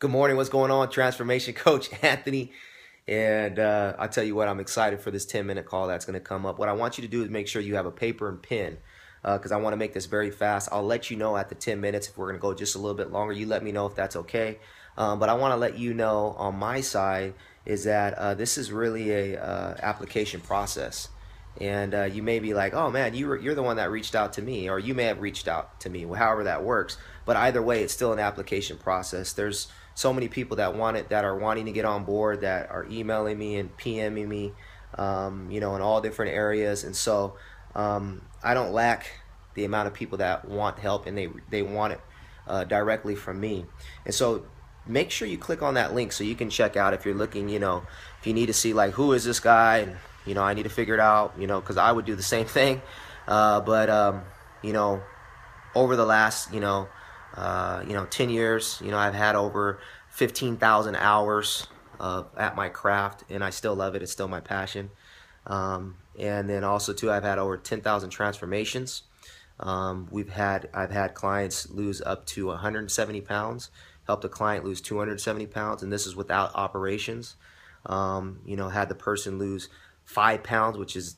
Good morning. What's going on? Transformation Coach Anthony. And uh, I'll tell you what, I'm excited for this 10 minute call that's going to come up. What I want you to do is make sure you have a paper and pen because uh, I want to make this very fast. I'll let you know at the 10 minutes if we're going to go just a little bit longer. You let me know if that's okay. Um, but I want to let you know on my side is that uh, this is really a uh, application process. And uh, you may be like, oh man, you you're the one that reached out to me, or you may have reached out to me, however that works. But either way, it's still an application process. There's so many people that want it, that are wanting to get on board, that are emailing me and PMing me, um, you know, in all different areas. And so um, I don't lack the amount of people that want help and they they want it uh, directly from me. And so make sure you click on that link so you can check out if you're looking, you know, if you need to see like who is this guy and you know I need to figure it out, you know, because I would do the same thing. Uh, but um, you know, over the last, you know uh, you know, 10 years, you know, I've had over 15,000 hours uh, at my craft and I still love it. It's still my passion. Um, and then also too, I've had over 10,000 transformations. Um, we've had, I've had clients lose up to 170 pounds, helped a client lose 270 pounds. And this is without operations. Um, you know, had the person lose five pounds, which is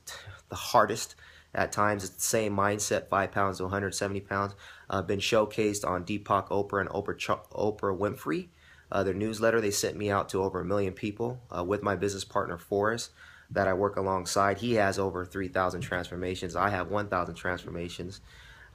the hardest at times. It's the same mindset, five pounds to 170 pounds. Uh, been showcased on Deepak Chopra and Oprah, Ch- Oprah Winfrey. Uh, their newsletter, they sent me out to over a million people uh, with my business partner, Forrest, that I work alongside. He has over 3,000 transformations. I have 1,000 transformations.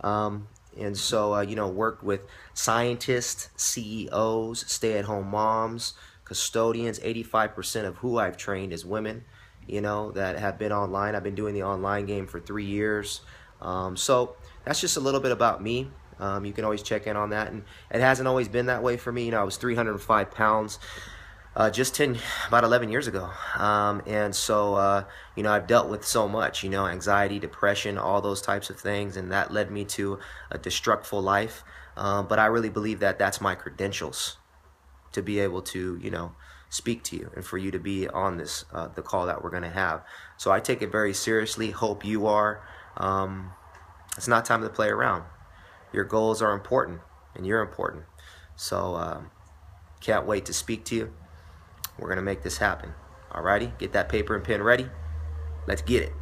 Um, and so, uh, you know, worked with scientists, CEOs, stay at home moms, custodians. 85% of who I've trained is women you know, that have been online. I've been doing the online game for three years. Um, so that's just a little bit about me. Um, you can always check in on that. And it hasn't always been that way for me. You know, I was 305 pounds uh, just 10, about 11 years ago. Um, and so, uh, you know, I've dealt with so much, you know, anxiety, depression, all those types of things. And that led me to a destructful life. Um, but I really believe that that's my credentials to be able to, you know, speak to you and for you to be on this, uh, the call that we're going to have. So I take it very seriously. Hope you are. Um, it's not time to play around. Your goals are important and you're important. So um, can't wait to speak to you. We're going to make this happen. Alrighty, get that paper and pen ready. Let's get it.